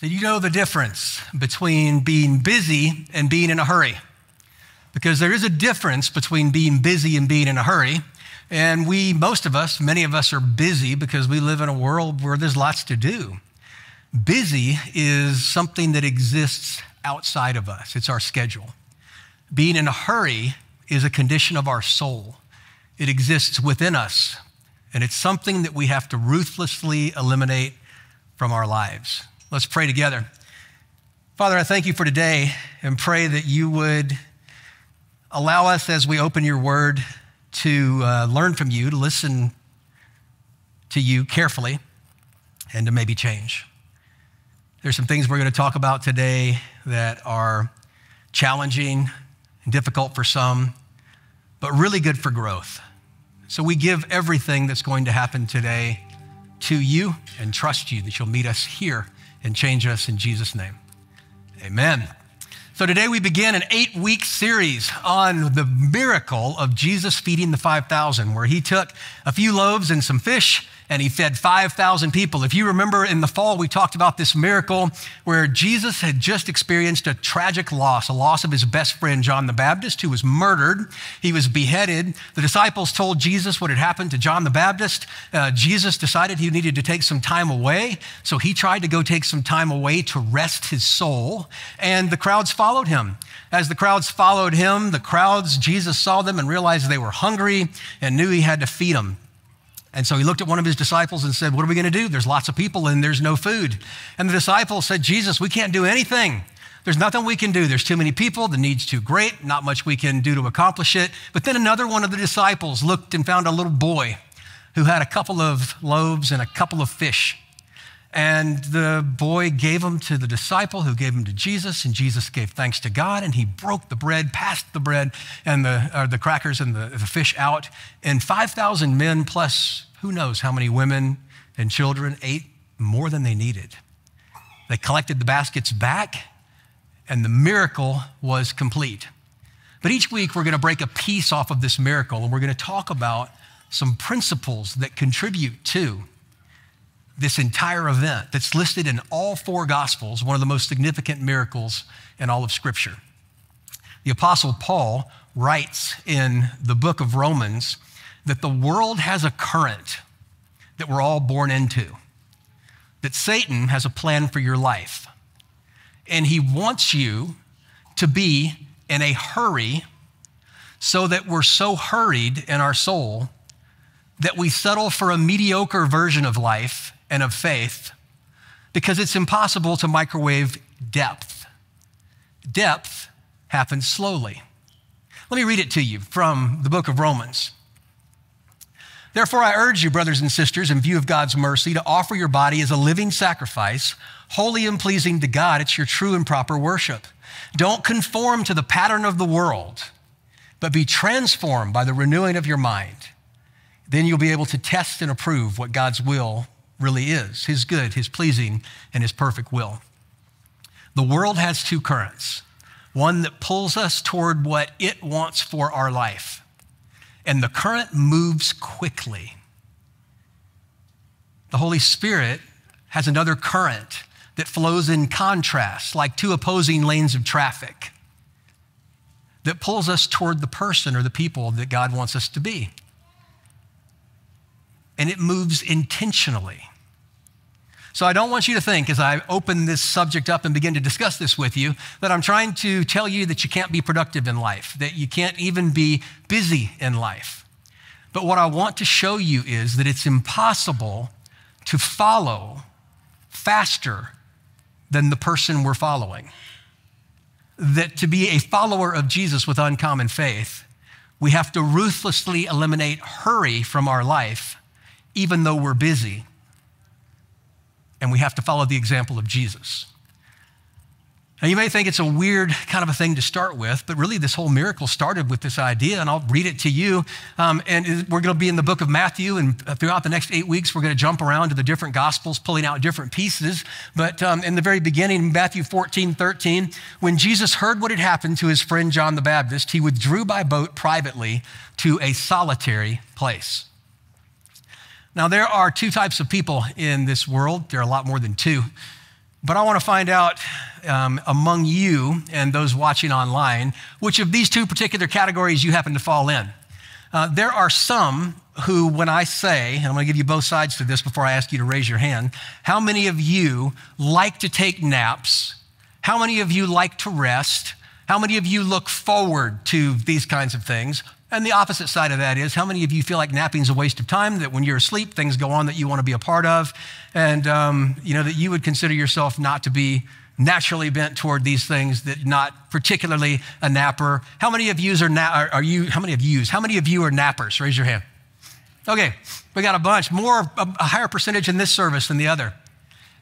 So, you know the difference between being busy and being in a hurry. Because there is a difference between being busy and being in a hurry. And we, most of us, many of us are busy because we live in a world where there's lots to do. Busy is something that exists outside of us, it's our schedule. Being in a hurry is a condition of our soul, it exists within us, and it's something that we have to ruthlessly eliminate from our lives. Let's pray together. Father, I thank you for today and pray that you would allow us as we open your word to uh, learn from you, to listen to you carefully, and to maybe change. There's some things we're going to talk about today that are challenging and difficult for some, but really good for growth. So we give everything that's going to happen today to you and trust you that you'll meet us here and change us in Jesus' name. Amen. So today we begin an eight week series on the miracle of Jesus feeding the 5,000, where he took a few loaves and some fish and he fed 5,000 people. If you remember in the fall, we talked about this miracle where Jesus had just experienced a tragic loss, a loss of his best friend, John the Baptist, who was murdered. He was beheaded. The disciples told Jesus what had happened to John the Baptist. Uh, Jesus decided he needed to take some time away, so he tried to go take some time away to rest his soul, and the crowds followed him. As the crowds followed him, the crowds, Jesus saw them and realized they were hungry and knew he had to feed them. And so he looked at one of his disciples and said, What are we going to do? There's lots of people and there's no food. And the disciple said, Jesus, we can't do anything. There's nothing we can do. There's too many people. The need's too great. Not much we can do to accomplish it. But then another one of the disciples looked and found a little boy who had a couple of loaves and a couple of fish. And the boy gave them to the disciple who gave them to Jesus, and Jesus gave thanks to God, and he broke the bread, passed the bread and the, the crackers and the, the fish out. And 5,000 men, plus who knows how many women and children, ate more than they needed. They collected the baskets back, and the miracle was complete. But each week, we're going to break a piece off of this miracle, and we're going to talk about some principles that contribute to this entire event that's listed in all four Gospels, one of the most significant miracles in all of Scripture. The Apostle Paul writes in the book of Romans that the world has a current that we're all born into, that Satan has a plan for your life. And he wants you to be in a hurry so that we're so hurried in our soul that we settle for a mediocre version of life and of faith because it's impossible to microwave depth. Depth happens slowly. Let me read it to you from the book of Romans. Therefore, I urge you, brothers and sisters, in view of God's mercy, to offer your body as a living sacrifice, holy and pleasing to God. It's your true and proper worship. Don't conform to the pattern of the world, but be transformed by the renewing of your mind. Then you'll be able to test and approve what God's will really is His good, His pleasing, and His perfect will. The world has two currents one that pulls us toward what it wants for our life, and the current moves quickly. The Holy Spirit has another current that flows in contrast, like two opposing lanes of traffic, that pulls us toward the person or the people that God wants us to be. And it moves intentionally. So I don't want you to think, as I open this subject up and begin to discuss this with you, that I'm trying to tell you that you can't be productive in life, that you can't even be busy in life. But what I want to show you is that it's impossible to follow faster than the person we're following. That to be a follower of Jesus with uncommon faith, we have to ruthlessly eliminate hurry from our life, even though we're busy and we have to follow the example of Jesus. Now, you may think it's a weird kind of a thing to start with, but really, this whole miracle started with this idea, and I'll read it to you. Um, and we're going to be in the book of Matthew, and throughout the next eight weeks, we're going to jump around to the different gospels, pulling out different pieces. But um, in the very beginning, Matthew 14, 13, when Jesus heard what had happened to his friend John the Baptist, he withdrew by boat privately to a solitary place. Now, there are two types of people in this world. There are a lot more than two. But I want to find out um, among you and those watching online which of these two particular categories you happen to fall in. Uh, there are some who, when I say, and I'm going to give you both sides to this before I ask you to raise your hand, how many of you like to take naps? How many of you like to rest? How many of you look forward to these kinds of things? And the opposite side of that is how many of you feel like napping is a waste of time, that when you're asleep, things go on that you want to be a part of, and um, you know that you would consider yourself not to be naturally bent toward these things, that not particularly a napper. How many of you are, na- are, are you, how many of you, how many of you are nappers? Raise your hand. Okay, we got a bunch, more, a, a higher percentage in this service than the other.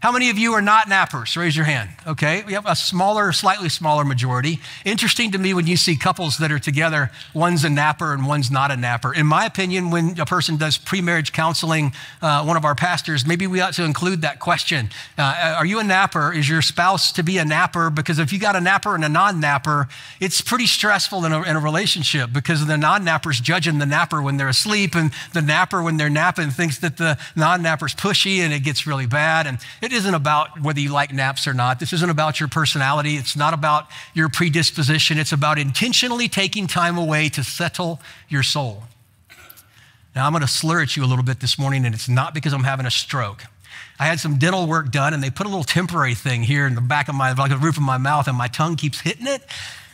How many of you are not nappers? Raise your hand. Okay, we have a smaller, slightly smaller majority. Interesting to me when you see couples that are together, one's a napper and one's not a napper. In my opinion, when a person does pre-marriage counseling, uh, one of our pastors, maybe we ought to include that question. Uh, are you a napper? Is your spouse to be a napper? Because if you got a napper and a non-napper, it's pretty stressful in a, in a relationship because the non-napper's judging the napper when they're asleep and the napper when they're napping thinks that the non-napper's pushy and it gets really bad. And isn't about whether you like naps or not. This isn't about your personality. It's not about your predisposition. It's about intentionally taking time away to settle your soul. Now, I'm going to slur at you a little bit this morning, and it's not because I'm having a stroke. I had some dental work done, and they put a little temporary thing here in the back of my, like the roof of my mouth, and my tongue keeps hitting it.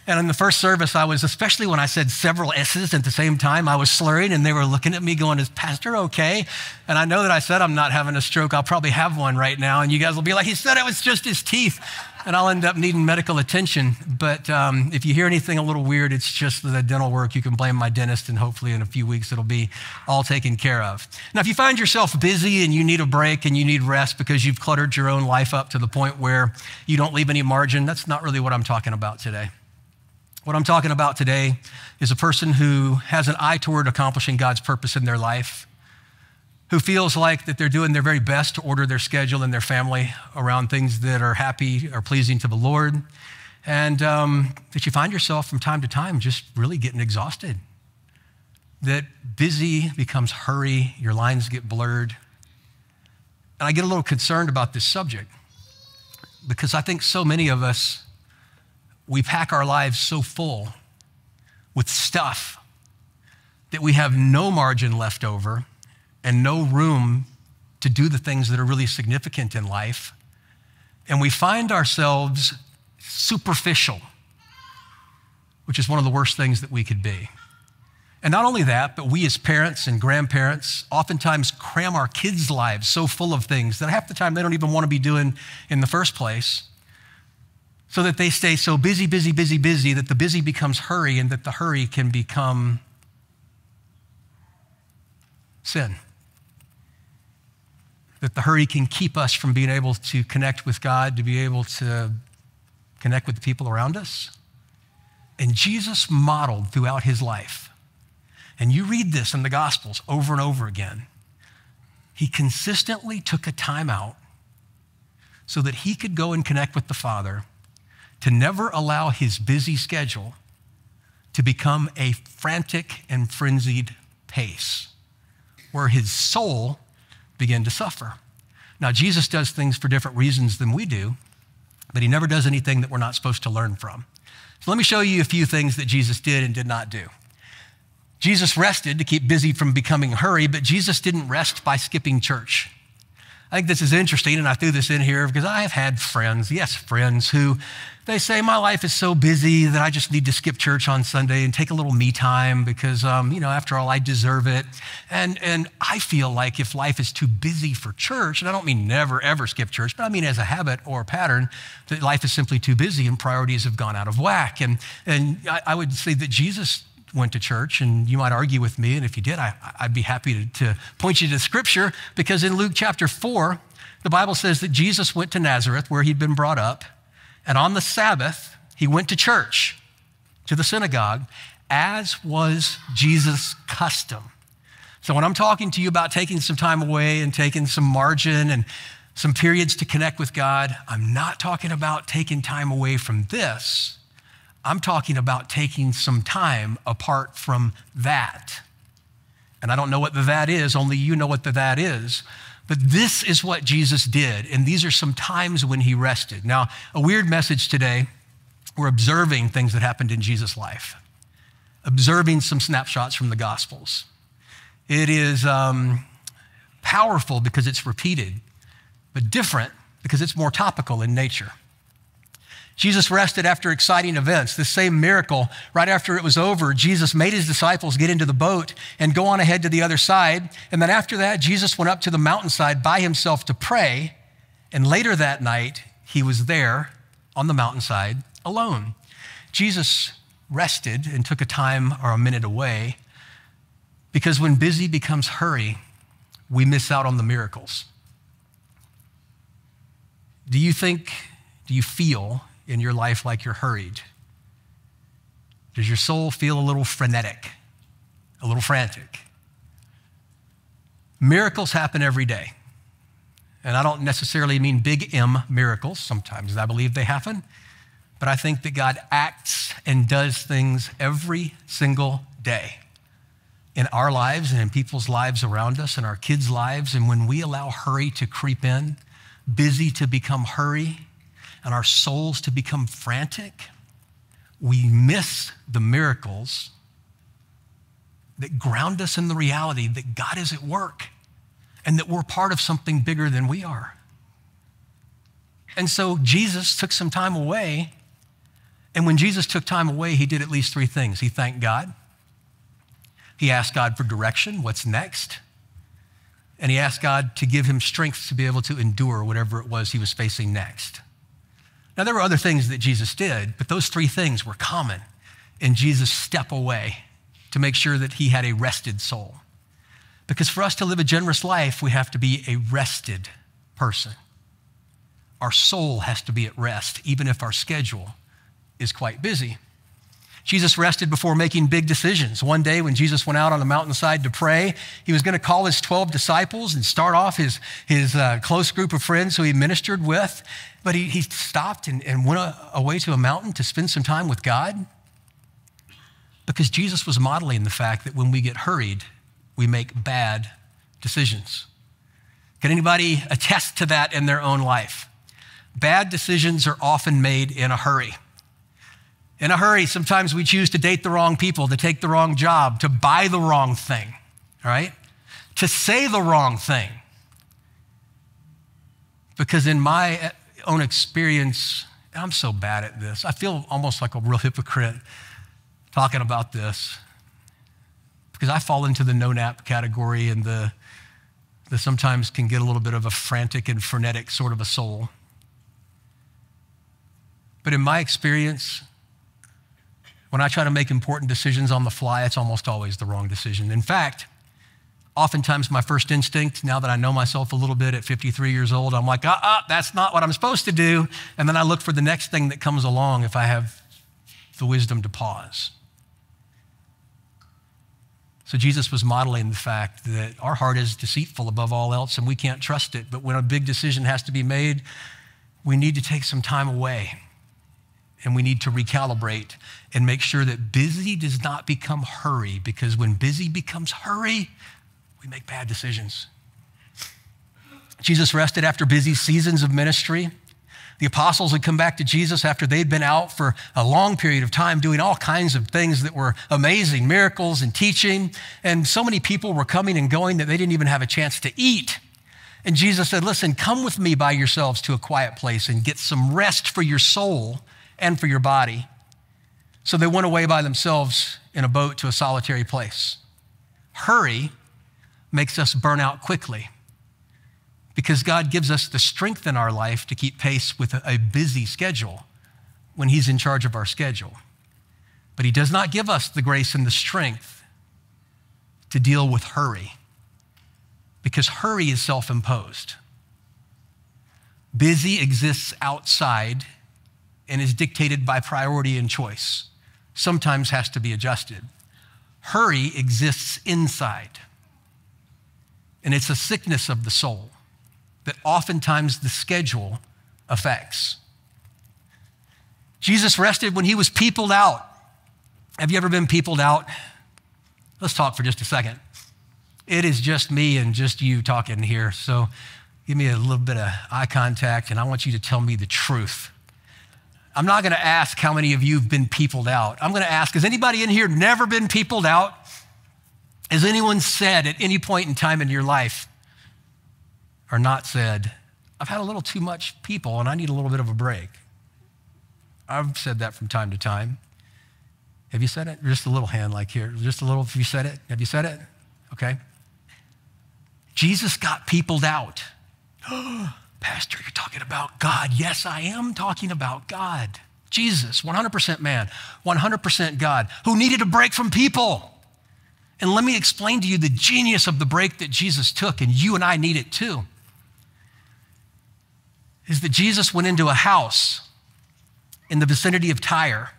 And in the first service, I was, especially when I said several S's at the same time, I was slurring and they were looking at me going, Is Pastor okay? And I know that I said I'm not having a stroke. I'll probably have one right now. And you guys will be like, He said it was just his teeth. And I'll end up needing medical attention. But um, if you hear anything a little weird, it's just the dental work. You can blame my dentist, and hopefully in a few weeks it'll be all taken care of. Now, if you find yourself busy and you need a break and you need rest because you've cluttered your own life up to the point where you don't leave any margin, that's not really what I'm talking about today. What I'm talking about today is a person who has an eye toward accomplishing God's purpose in their life, who feels like that they're doing their very best to order their schedule and their family around things that are happy or pleasing to the Lord, and um, that you find yourself from time to time just really getting exhausted. That busy becomes hurry, your lines get blurred. And I get a little concerned about this subject because I think so many of us we pack our lives so full with stuff that we have no margin left over and no room to do the things that are really significant in life. And we find ourselves superficial, which is one of the worst things that we could be. And not only that, but we as parents and grandparents oftentimes cram our kids' lives so full of things that half the time they don't even want to be doing in the first place so that they stay so busy, busy, busy, busy that the busy becomes hurry and that the hurry can become sin. That the hurry can keep us from being able to connect with God, to be able to connect with the people around us. And Jesus modeled throughout his life. And you read this in the Gospels over and over again. He consistently took a time out so that he could go and connect with the Father to never allow his busy schedule to become a frantic and frenzied pace where his soul began to suffer. Now, Jesus does things for different reasons than we do, but he never does anything that we're not supposed to learn from. So, let me show you a few things that Jesus did and did not do. Jesus rested to keep busy from becoming hurry, but Jesus didn't rest by skipping church. I think this is interesting, and I threw this in here because I have had friends, yes, friends, who they say, My life is so busy that I just need to skip church on Sunday and take a little me time because, um, you know, after all, I deserve it. And, and I feel like if life is too busy for church, and I don't mean never, ever skip church, but I mean as a habit or a pattern, that life is simply too busy and priorities have gone out of whack. And, and I, I would say that Jesus went to church, and you might argue with me, and if you did, I, would be happy to, to point you to scripture because in Luke chapter 4, the Bible says that Jesus went to Nazareth where he'd been brought up. And on the Sabbath, he went to church, to the synagogue, as was Jesus' custom. So when I'm talking to you about taking some time away and taking some margin and some periods to connect with God, I'm not talking about taking time away from this. I'm talking about taking some time apart from that. And I don't know what the that is, only you know what the that is. But this is what Jesus did, and these are some times when he rested. Now, a weird message today. We're observing things that happened in Jesus' life, observing some snapshots from the Gospels. It is um, powerful because it's repeated, but different because it's more topical in nature. Jesus rested after exciting events. This same miracle, right after it was over, Jesus made his disciples get into the boat and go on ahead to the other side. And then after that, Jesus went up to the mountainside by himself to pray. And later that night, he was there on the mountainside alone. Jesus rested and took a time or a minute away because when busy becomes hurry, we miss out on the miracles. Do you think, do you feel in your life like you're hurried? Does your soul feel a little frenetic, a little frantic? Miracles happen every day. And I don't necessarily mean big M miracles. Sometimes I believe they happen. But I think that God acts and does things every single day in our lives and in people's lives around us and our kids' lives. And when we allow hurry to creep in, busy to become hurry, and our souls to become frantic, we miss the miracles that ground us in the reality that God is at work and that we're part of something bigger than we are. And so Jesus took some time away. And when Jesus took time away, he did at least three things. He thanked God, he asked God for direction, what's next? And he asked God to give him strength to be able to endure whatever it was he was facing next. Now, there were other things that Jesus did, but those three things were common in Jesus' step away to make sure that he had a rested soul. Because for us to live a generous life, we have to be a rested person. Our soul has to be at rest, even if our schedule is quite busy. Jesus rested before making big decisions. One day, when Jesus went out on the mountainside to pray, he was going to call his 12 disciples and start off his, his uh, close group of friends who he ministered with. But he, he stopped and, and went a, away to a mountain to spend some time with God because Jesus was modeling the fact that when we get hurried, we make bad decisions. Can anybody attest to that in their own life? Bad decisions are often made in a hurry. In a hurry, sometimes we choose to date the wrong people, to take the wrong job, to buy the wrong thing, right? To say the wrong thing. Because in my eh, own experience, I'm so bad at this. I feel almost like a real hypocrite talking about this because I fall into the no nap category and the, the sometimes can get a little bit of a frantic and frenetic sort of a soul. But in my experience, when I try to make important decisions on the fly, it's almost always the wrong decision. In fact, oftentimes my first instinct, now that I know myself a little bit at 53 years old, I'm like, ah, ah, that's not what I'm supposed to do. And then I look for the next thing that comes along if I have the wisdom to pause. So Jesus was modeling the fact that our heart is deceitful above all else and we can't trust it. But when a big decision has to be made, we need to take some time away and we need to recalibrate and make sure that busy does not become hurry because when busy becomes hurry, we make bad decisions. Jesus rested after busy seasons of ministry. The apostles had come back to Jesus after they'd been out for a long period of time doing all kinds of things that were amazing, miracles and teaching. And so many people were coming and going that they didn't even have a chance to eat. And Jesus said, Listen, come with me by yourselves to a quiet place and get some rest for your soul and for your body. So they went away by themselves in a boat to a solitary place. Hurry makes us burn out quickly because God gives us the strength in our life to keep pace with a busy schedule when He's in charge of our schedule. But He does not give us the grace and the strength to deal with hurry because hurry is self imposed. Busy exists outside and is dictated by priority and choice, sometimes has to be adjusted. Hurry exists inside, and it's a sickness of the soul that oftentimes the schedule affects. Jesus rested when he was peopled out. Have you ever been peopled out? Let's talk for just a second. It is just me and just you talking here. So give me a little bit of eye contact, and I want you to tell me the truth. I'm not going to ask how many of you have been peopled out. I'm going to ask Has anybody in here never been peopled out? Has anyone said at any point in time in your life, or not said, I've had a little too much people and I need a little bit of a break? I've said that from time to time. Have you said it? Just a little hand like here. Just a little, have you said it? Have you said it? Okay. Jesus got peopled out. Pastor, you're talking about God. Yes, I am talking about God. Jesus, 100% man, 100% God, who needed a break from people. And let me explain to you the genius of the break that Jesus took, and you and I need it too. Is that Jesus went into a house in the vicinity of Tyre,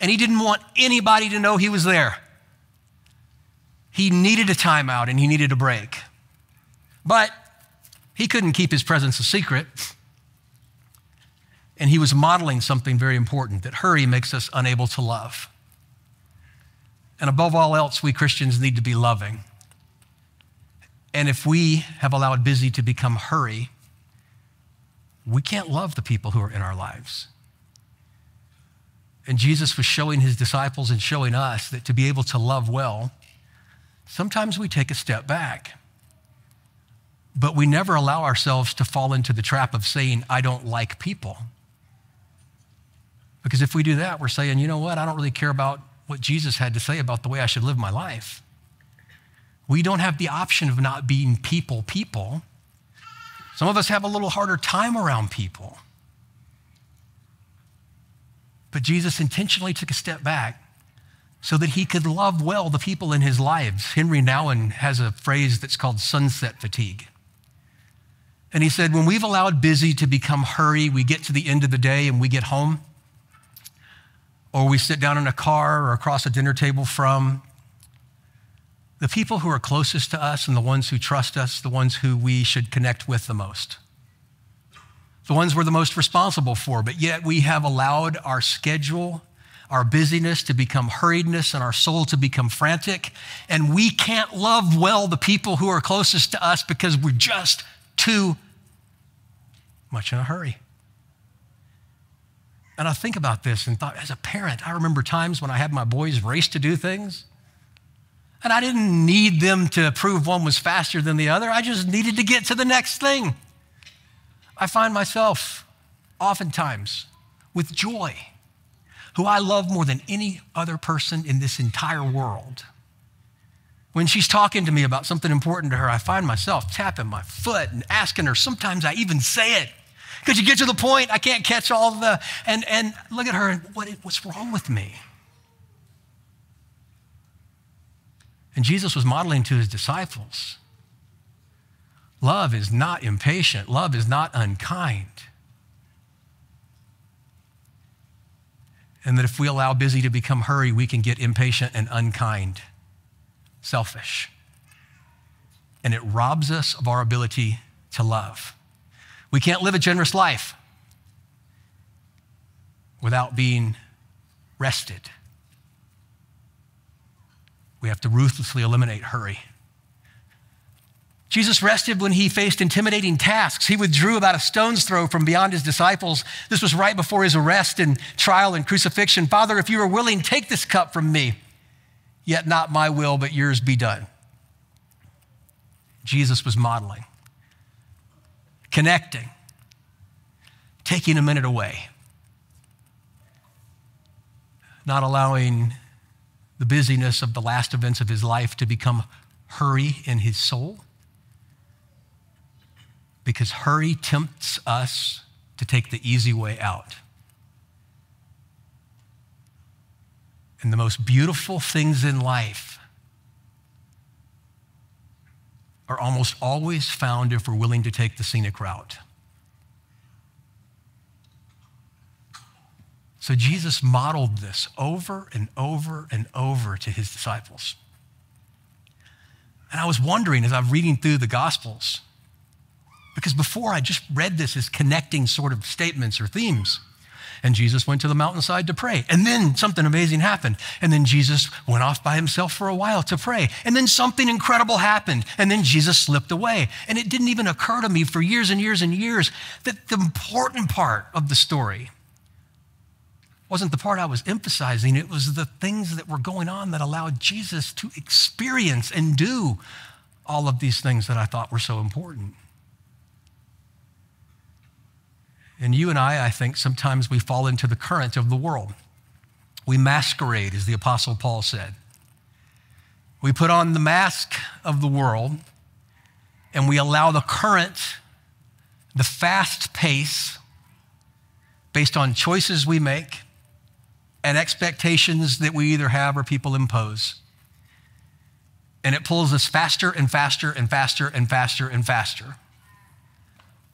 and he didn't want anybody to know he was there. He needed a timeout and he needed a break. But he couldn't keep his presence a secret. And he was modeling something very important that hurry makes us unable to love. And above all else, we Christians need to be loving. And if we have allowed busy to become hurry, we can't love the people who are in our lives. And Jesus was showing his disciples and showing us that to be able to love well, sometimes we take a step back. But we never allow ourselves to fall into the trap of saying, I don't like people. Because if we do that, we're saying, you know what, I don't really care about what Jesus had to say about the way I should live my life. We don't have the option of not being people, people. Some of us have a little harder time around people. But Jesus intentionally took a step back so that he could love well the people in his lives. Henry Nouwen has a phrase that's called sunset fatigue. And he said, when we've allowed busy to become hurry, we get to the end of the day and we get home, or we sit down in a car or across a dinner table from, the people who are closest to us and the ones who trust us, the ones who we should connect with the most. The ones we're the most responsible for, but yet we have allowed our schedule, our busyness to become hurriedness, and our soul to become frantic. And we can't love well the people who are closest to us because we're just too much in a hurry. And I think about this and thought, as a parent, I remember times when I had my boys race to do things. And I didn't need them to prove one was faster than the other. I just needed to get to the next thing. I find myself oftentimes with Joy, who I love more than any other person in this entire world. When she's talking to me about something important to her, I find myself tapping my foot and asking her. Sometimes I even say it. Could you get to the point? I can't catch all the, and, and look at her what, what's wrong with me? And Jesus was modeling to his disciples Love is not impatient, love is not unkind. And that if we allow busy to become hurry, we can get impatient and unkind, selfish. And it robs us of our ability to love. We can't live a generous life without being rested. We have to ruthlessly eliminate hurry. Jesus rested when he faced intimidating tasks. He withdrew about a stone's throw from beyond his disciples. This was right before his arrest and trial and crucifixion. Father, if you are willing, take this cup from me, yet not my will, but yours be done. Jesus was modeling, connecting, taking a minute away, not allowing the busyness of the last events of his life to become hurry in his soul because hurry tempts us to take the easy way out. And the most beautiful things in life are almost always found if we're willing to take the scenic route. So Jesus modeled this over and over and over to his disciples. And I was wondering as I'm reading through the Gospels, because before I just read this as connecting sort of statements or themes. And Jesus went to the mountainside to pray. And then something amazing happened. And then Jesus went off by himself for a while to pray. And then something incredible happened. And then Jesus slipped away. And it didn't even occur to me for years and years and years that the important part of the story wasn't the part I was emphasizing, it was the things that were going on that allowed Jesus to experience and do all of these things that I thought were so important. And you and I, I think sometimes we fall into the current of the world. We masquerade, as the Apostle Paul said. We put on the mask of the world and we allow the current, the fast pace, based on choices we make and expectations that we either have or people impose. And it pulls us faster and faster and faster and faster and faster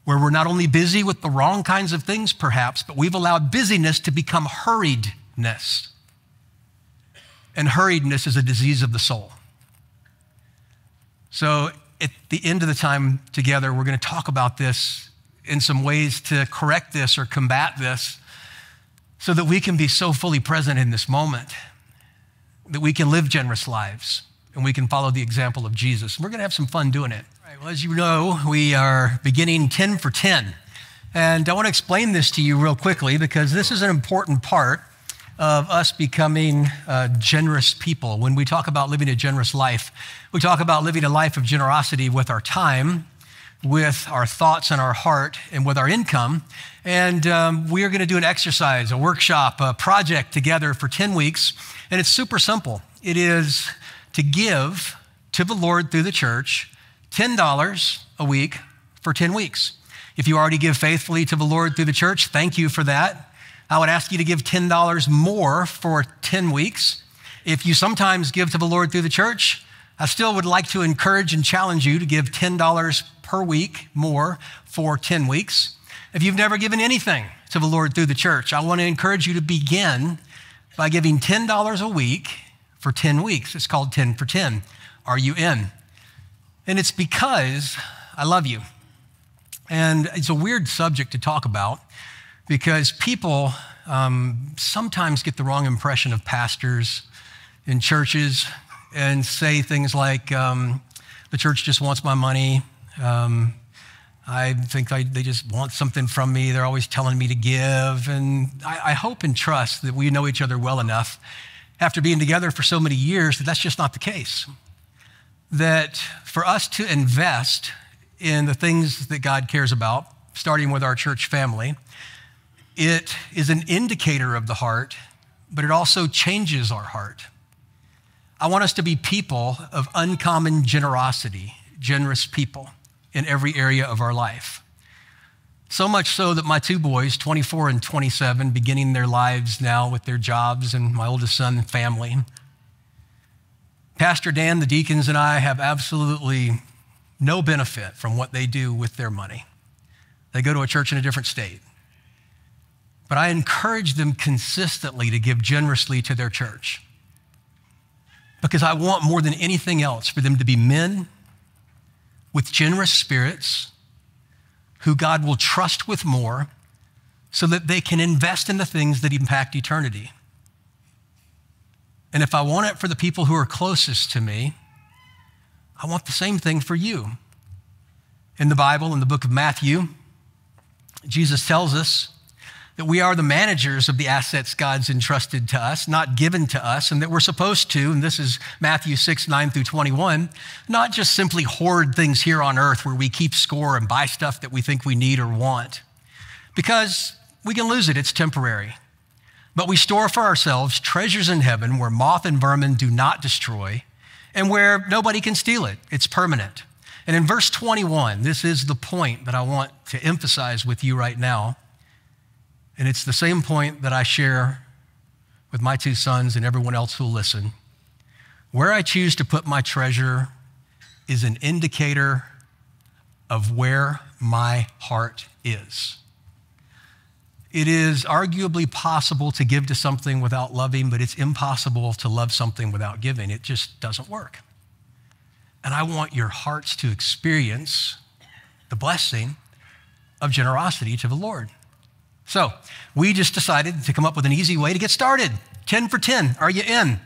where we're not only busy with the wrong kinds of things, perhaps, but we've allowed busyness to become hurriedness. And hurriedness is a disease of the soul. So, at the end of the time together, we're going to talk about this in some ways to correct this or combat this so that we can be so fully present in this moment, that we can live generous lives and we can follow the example of Jesus. We're going to have some fun doing it. Well, as you know, we are beginning 10 for 10. And I want to explain this to you real quickly because this is an important part of us becoming uh, generous people. When we talk about living a generous life, we talk about living a life of generosity with our time, with our thoughts and our heart, and with our income. And um, we are going to do an exercise, a workshop, a project together for 10 weeks. And it's super simple. It is to give to the Lord through the church $10 a week for 10 weeks. If you already give faithfully to the Lord through the church, thank you for that. I would ask you to give $10 more for 10 weeks. If you sometimes give to the Lord through the church, I still would like to encourage and challenge you to give $10 per week more for 10 weeks. If you've never given anything to the Lord through the church, I want to encourage you to begin by giving $10 a week for 10 weeks. It's called 10 for 10. Are you in? And it's because I love you. And it's a weird subject to talk about because people um, sometimes get the wrong impression of pastors in churches and say things like, um, the church just wants my money. Um, I think I, they just want something from me. They're always telling me to give. And I, I hope and trust that we know each other well enough after being together for so many years that that's just not the case that for us to invest in the things that God cares about, starting with our church family, it is an indicator of the heart, but it also changes our heart. I want us to be people of uncommon generosity, generous people in every area of our life. So much so that my two boys, 24 and 27, beginning their lives now with their jobs and my oldest son, and family, Pastor Dan, the deacons, and I have absolutely no benefit from what they do with their money. They go to a church in a different state. But I encourage them consistently to give generously to their church because I want more than anything else for them to be men with generous spirits who God will trust with more so that they can invest in the things that impact eternity. And if I want it for the people who are closest to me, I want the same thing for you. In the Bible, in the book of Matthew, Jesus tells us that we are the managers of the assets God's entrusted to us, not given to us, and that we're supposed to, and this is Matthew 6, 9 through 21, not just simply hoard things here on earth where we keep score and buy stuff that we think we need or want, because we can lose it, it's temporary. But we store for ourselves treasures in heaven where moth and vermin do not destroy and where nobody can steal it. It's permanent. And in verse 21, this is the point that I want to emphasize with you right now. And it's the same point that I share with my two sons and everyone else who'll listen. Where I choose to put my treasure is an indicator of where my heart is. It is arguably possible to give to something without loving, but it's impossible to love something without giving. It just doesn't work. And I want your hearts to experience the blessing of generosity to the Lord. So we just decided to come up with an easy way to get started. 10 for 10. Are you in?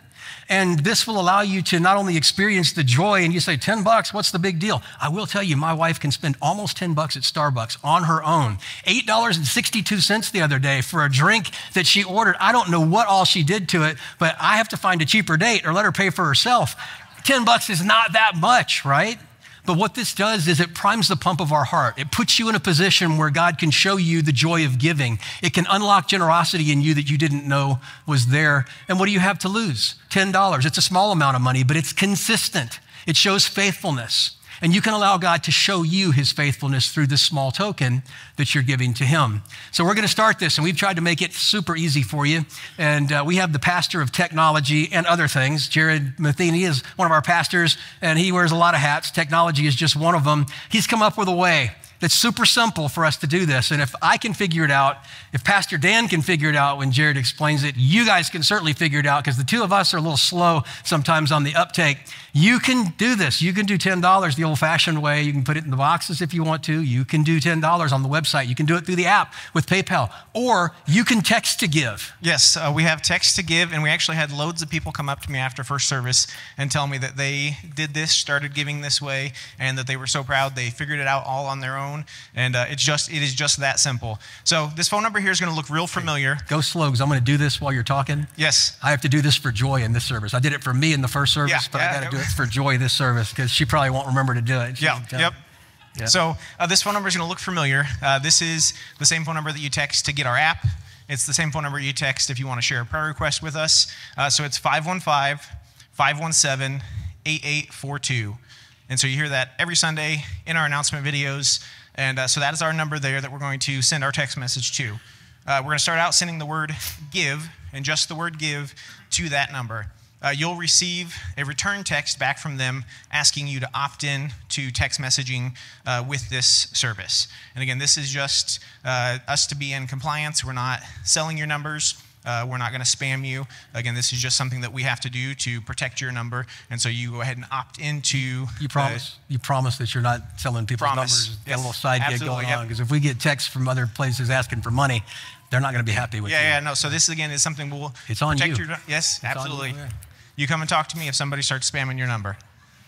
And this will allow you to not only experience the joy and you say, 10 bucks, what's the big deal? I will tell you, my wife can spend almost 10 bucks at Starbucks on her own. $8.62 the other day for a drink that she ordered. I don't know what all she did to it, but I have to find a cheaper date or let her pay for herself. 10 bucks is not that much, right? But what this does is it primes the pump of our heart. It puts you in a position where God can show you the joy of giving. It can unlock generosity in you that you didn't know was there. And what do you have to lose? $10. It's a small amount of money, but it's consistent. It shows faithfulness. And you can allow God to show you his faithfulness through this small token that you're giving to him. So we're going to start this, and we've tried to make it super easy for you. And uh, we have the pastor of technology and other things. Jared Matheny is one of our pastors, and he wears a lot of hats. Technology is just one of them. He's come up with a way that's super simple for us to do this. And if I can figure it out, if Pastor Dan can figure it out when Jared explains it, you guys can certainly figure it out because the two of us are a little slow sometimes on the uptake. You can do this. You can do $10 the old fashioned way. You can put it in the boxes if you want to. You can do $10 on the website. You can do it through the app with PayPal, or you can text to give. Yes, uh, we have text to give, and we actually had loads of people come up to me after first service and tell me that they did this, started giving this way, and that they were so proud they figured it out all on their own. And uh, it's just it is just that simple. So this phone number here is going to look real familiar. Go slow, because I'm going to do this while you're talking. Yes. I have to do this for Joy in this service. I did it for me in the first service, Yeah, but yeah, I got to do it for Joy this service because she probably won't remember to do it. She Yeah. Yep. Yeah. So uh, this phone number is going to look familiar. Uh, this is the same phone number that you text to get our app. It's the same phone number you text if you want to share a prayer request with us. Uh, so it's 515 517 8842. And so you hear that every Sunday in our announcement videos. And uh, so that is our number there that we're going to send our text message to. Uh, we're going to start out sending the word give and just the word give to that number. Uh, you'll receive a return text back from them asking you to opt in to text messaging uh, with this service. And again, this is just uh, us to be in compliance. We're not selling your numbers. Uh, we're not going to spam you. Again, this is just something that we have to do to protect your number. And so you go ahead and opt into. You promise. you promise that you're not selling people's Promise. numbers. Got Yes. a little side gig going yep. on because if we get texts from other places asking for money, they're not going to be happy with Yeah, you. yeah, yeah, no. So this again is something we'll It's on protect you. your. Yes, you, absolutely. yeah. You come and talk to me if somebody starts spamming your number.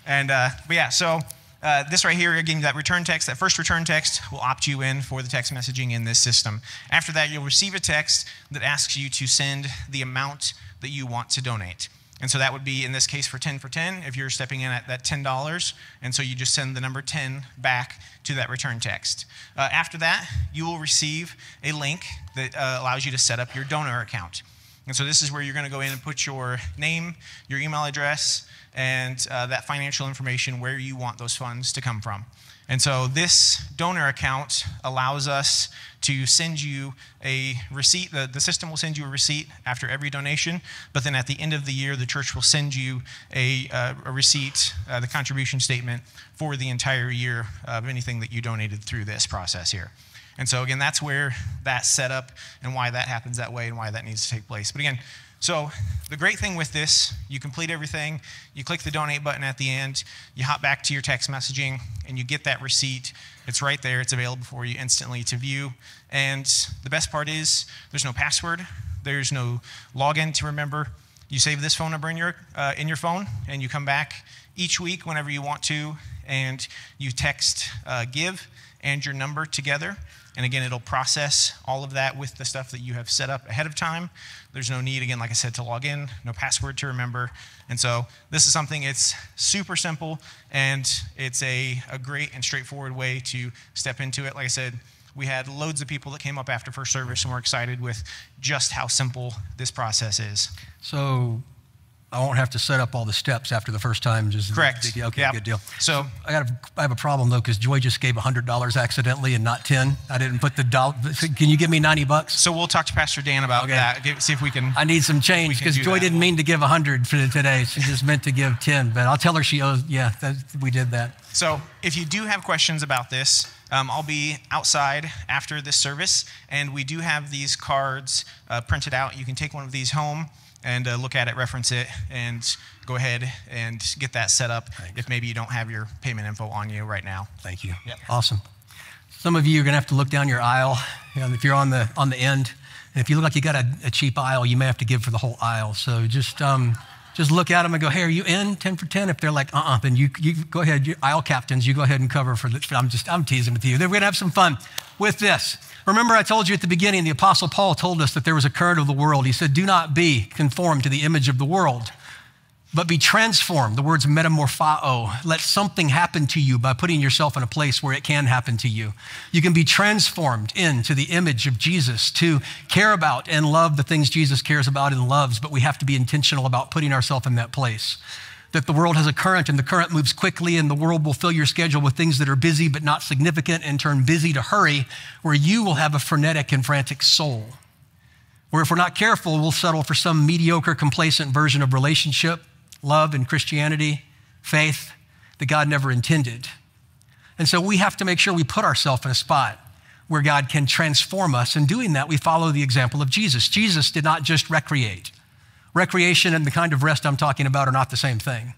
And uh, but yeah, so uh, this right here, again, that return text, that first return text will opt you in for the text messaging in this system. After that, you'll receive a text that asks you to send the amount that you want to donate. And so that would be, in this case, for 10 for 10, if you're stepping in at that $10. And so you just send the number 10 back to that return text. Uh, after that, you will receive a link that uh, allows you to set up your donor account. And so this is where you're going to go in and put your name, your email address, and uh, that financial information where you want those funds to come from. And so this donor account allows us to send you a receipt. The, the system will send you a receipt after every donation, but then at the end of the year, the church will send you a, uh, a receipt, uh, the contribution statement for the entire year of anything that you donated through this process here. And so, again, that's where that's set up and why that happens that way and why that needs to take place. But again, so the great thing with this, you complete everything, you click the donate button at the end, you hop back to your text messaging, and you get that receipt. It's right there, it's available for you instantly to view. And the best part is there's no password, there's no login to remember. You save this phone number in your, uh, in your phone, and you come back each week whenever you want to, and you text uh, give and your number together. And again, it'll process all of that with the stuff that you have set up ahead of time. There's no need, again, like I said, to log in, no password to remember. And so this is something, it's super simple, and it's a, a great and straightforward way to step into it. Like I said, we had loads of people that came up after first service and were excited with just how simple this process is. So I won't have to set up all the steps after the first time. Just Correct. Okay, Yep. good deal. So I got a, I have a problem though because Joy just gave $100 accidentally and not 10. I didn't put the dollar. Can you give me 90 bucks? So we'll talk to Pastor Dan about Okay. that. Give- See if we can. I need some change because Joy that. didn't mean to give 100 for today. She just meant to give 10. But I'll tell her she owes. Yeah, that, we did that. So if you do have questions about this, um, I'll be outside after this service, and we do have these cards uh, printed out. You can take one of these home and uh, look at it, reference it, and go ahead and get that set up Thanks. if maybe you don't have your payment info on you right now. Thank you. Yep. Awesome. Some of you are going to have to look down your aisle. You know, if you're on the, on the end, and if you look like you got a, a cheap aisle, you may have to give for the whole aisle. So just, um, just look at them and go, hey, are you in 10 for 10? If they're like, uh-uh, then you, you go ahead, you, aisle captains, you go ahead and cover for, I'm just, I'm teasing with you. We're going to have some fun with this. Remember, I told you at the beginning, the Apostle Paul told us that there was a current of the world. He said, do not be conformed to the image of the world but be transformed. The word's metamorphao. Let something happen to you by putting yourself in a place where it can happen to you. You can be transformed into the image of Jesus to care about and love the things Jesus cares about and loves, but we have to be intentional about putting ourselves in that place. That the world has a current and the current moves quickly, and the world will fill your schedule with things that are busy but not significant and turn busy to hurry, where you will have a frenetic and frantic soul. Where if we're not careful, we'll settle for some mediocre, complacent version of relationship love and Christianity, faith that God never intended. And so we have to make sure we put ourselves in a spot where God can transform us. In doing that, we follow the example of Jesus. Jesus did not just recreate. Recreation and the kind of rest I'm talking about are not the same thing.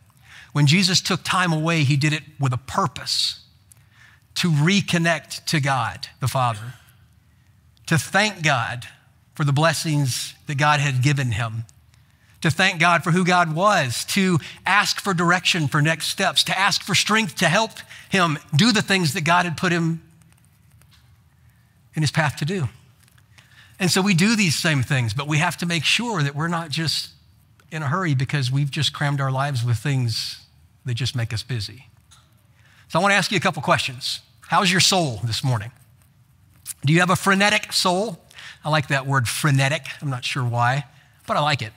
When Jesus took time away, he did it with a purpose to reconnect to God the Father, to thank God for the blessings that God had given him, to thank God for who God was, to ask for direction for next steps, to ask for strength to help him do the things that God had put him in his path to do. And so we do these same things, but we have to make sure that we're not just in a hurry because we've just crammed our lives with things that just make us busy. So I want to ask you a couple questions. How's your soul this morning? Do you have a frenetic soul? I like that word frenetic. I'm not sure why, but I like it.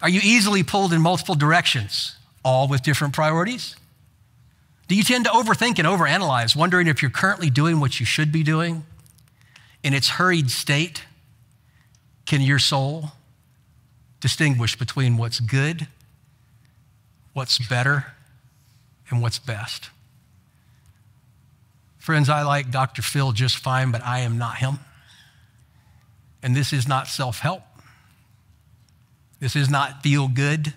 Are you easily pulled in multiple directions, all with different priorities? Do you tend to overthink and overanalyze, wondering if you're currently doing what you should be doing? In its hurried state, can your soul distinguish between what's good, what's better, and what's best? Friends, I like Dr. Phil just fine, but I am not him. And this is not self help. This is not feel good.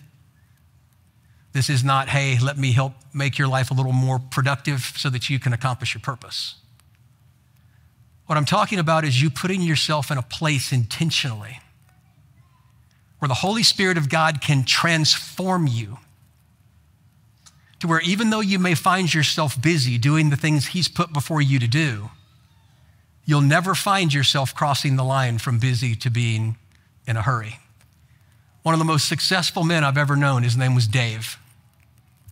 This is not, hey, let me help make your life a little more productive so that you can accomplish your purpose. What I'm talking about is you putting yourself in a place intentionally where the Holy Spirit of God can transform you to where even though you may find yourself busy doing the things He's put before you to do, you'll never find yourself crossing the line from busy to being in a hurry. One of the most successful men I've ever known, his name was Dave.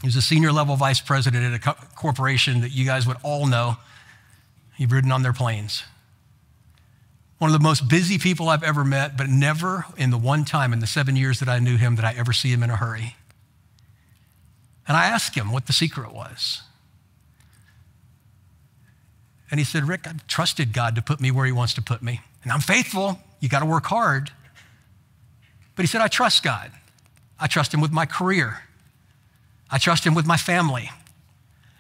He was a senior level vice president at a co- corporation that you guys would all know. He'd ridden on their planes. One of the most busy people I've ever met, but never in the one time in the seven years that I knew him did I ever see him in a hurry. And I asked him what the secret was. And he said, Rick, I've trusted God to put me where he wants to put me. And I'm faithful. You got to work hard. But he said, I trust God. I trust him with my career. I trust him with my family.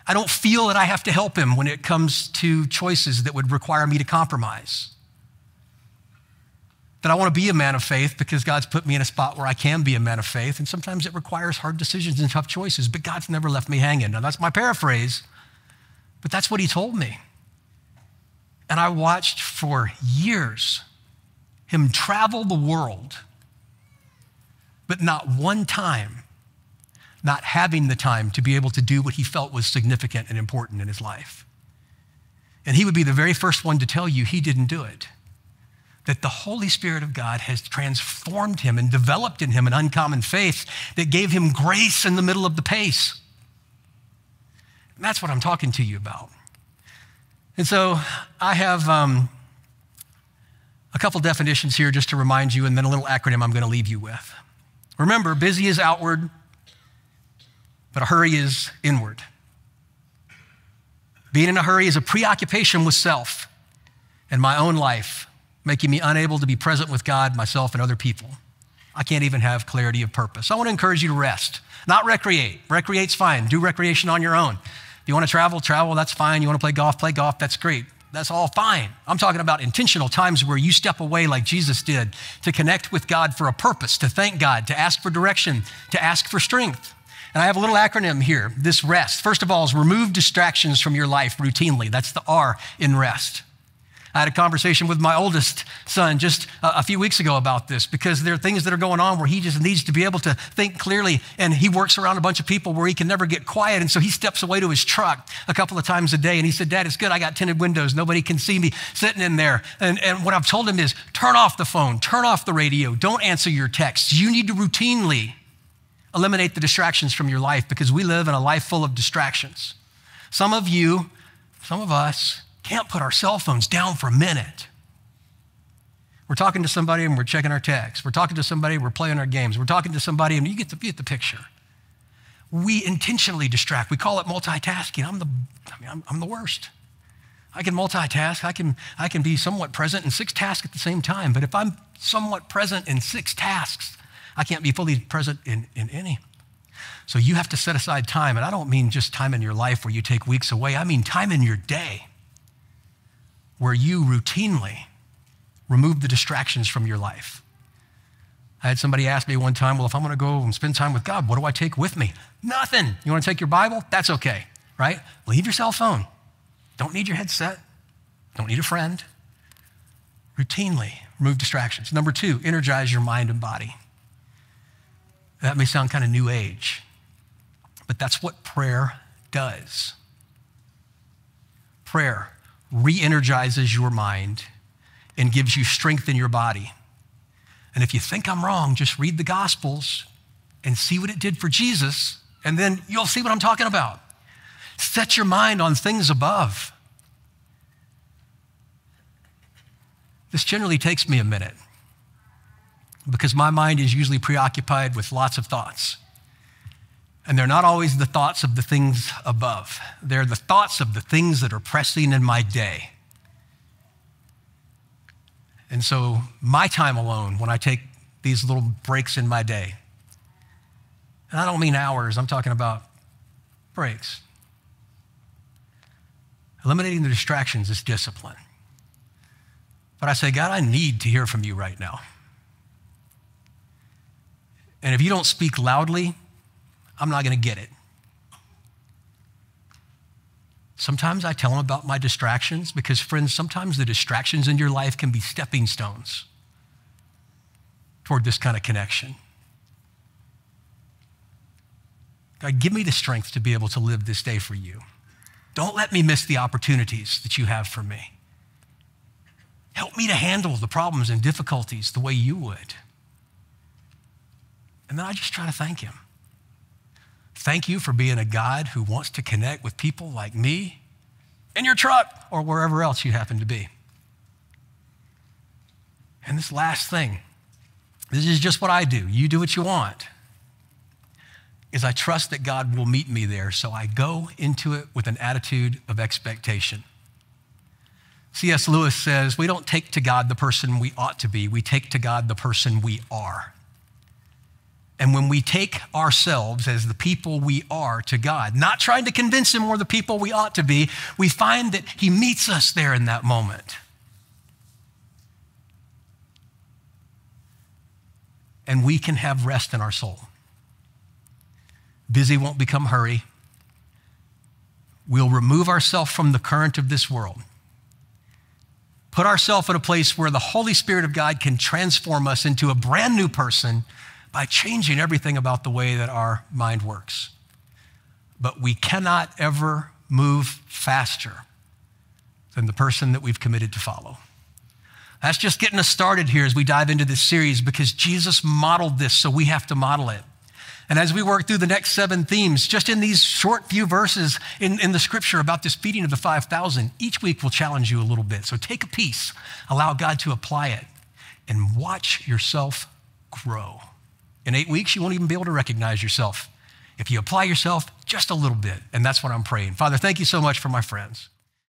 I don't feel that I have to help him when it comes to choices that would require me to compromise. That I want to be a man of faith because God's put me in a spot where I can be a man of faith. And sometimes it requires hard decisions and tough choices, but God's never left me hanging. Now, that's my paraphrase, but that's what he told me. And I watched for years him travel the world but not one time not having the time to be able to do what he felt was significant and important in his life. And he would be the very first one to tell you he didn't do it. That the Holy Spirit of God has transformed him and developed in him an uncommon faith that gave him grace in the middle of the pace. And that's what I'm talking to you about. And so I have um, a couple definitions here just to remind you, and then a little acronym I'm going to leave you with. Remember, busy is outward, but a hurry is inward. Being in a hurry is a preoccupation with self and my own life, making me unable to be present with God, myself, and other people. I can't even have clarity of purpose. I want to encourage you to rest, not recreate. Recreate's fine. Do recreation on your own. If you want to travel, travel, that's fine. You want to play golf, play golf, that's great. That's all fine. I'm talking about intentional times where you step away like Jesus did to connect with God for a purpose, to thank God, to ask for direction, to ask for strength. And I have a little acronym here this rest. First of all, is remove distractions from your life routinely. That's the R in rest. I had a conversation with my oldest son just a, few weeks ago about this because there are things that are going on where he just needs to be able to think clearly. And he works around a bunch of people where he can never get quiet. And so he steps away to his truck a couple of times a day. And he said, Dad, it's good. I got tinted windows. Nobody can see me sitting in there. And, and what I've told him is turn off the phone, turn off the radio, don't answer your texts. You need to routinely eliminate the distractions from your life because we live in a life full of distractions. Some of you, some of us, can't put our cell phones down for a minute. We're talking to somebody and we're checking our texts. We're talking to somebody, we're playing our games. We're talking to somebody, and you get the, the picture. We intentionally distract. We call it multitasking. I'm the, I mean, I'm, I'm the worst. I can multitask. I can, I can be somewhat present in six tasks at the same time. But if I'm somewhat present in six tasks, I can't be fully present in, in any. So you have to set aside time. And I don't mean just time in your life where you take weeks away, I mean time in your day where you routinely remove the distractions from your life. I had somebody ask me one time, well, if I'm going to go and spend time with God, what do I take with me? Nothing. You want to take your Bible? That's okay, right? Leave your cell phone. Don't need your headset. Don't need a friend. Routinely remove distractions. Number two, energize your mind and body. That may sound kind of new age, but that's what prayer does. Prayer re energizes your mind and gives you strength in your body. And if you think I'm wrong, just read the Gospels and see what it did for Jesus, and then you'll see what I'm talking about. Set your mind on things above. This generally takes me a minute because my mind is usually preoccupied with lots of thoughts. And they're not always the thoughts of the things above, they're the thoughts of the things that are pressing in my day. And so, my time alone, when I take these little breaks in my day, and I don't mean hours, I'm talking about breaks. Eliminating the distractions is discipline. But I say, God, I need to hear from you right now. And if you don't speak loudly, I'm not going to get it. Sometimes I tell them about my distractions because, friends, sometimes the distractions in your life can be stepping stones toward this kind of connection. God, give me the strength to be able to live this day for you. Don't let me miss the opportunities that you have for me. Help me to handle the problems and difficulties the way you would. And then I just try to thank Him. Thank you for being a God who wants to connect with people like me in your truck or wherever else you happen to be. And this last thing, this is just what I do. You do what you want. Is I trust that God will meet me there, so I go into it with an attitude of expectation. C.S. Lewis says, We don't take to God the person we ought to be, we take to God the person we are. And when we take ourselves as the people we are to God, not trying to convince Him we're the people we ought to be, we find that He meets us there in that moment. And we can have rest in our soul. Busy won't become hurry. We'll remove ourselves from the current of this world. Put ourselves in a place where the Holy Spirit of God can transform us into a brand new person by changing everything about the way that our mind works. But we cannot ever move faster than the person that we've committed to follow. That's just getting us started here as we dive into this series because Jesus modeled this, so we have to model it. And as we work through the next seven themes, just in these short few verses in, in the scripture about this feeding of the 5,000, each week will challenge you a little bit. So take a piece, allow God to apply it, and watch yourself grow. In eight weeks, you won't even be able to recognize yourself if you apply yourself just a little bit. And that's what I'm praying. Father, thank you so much for my friends.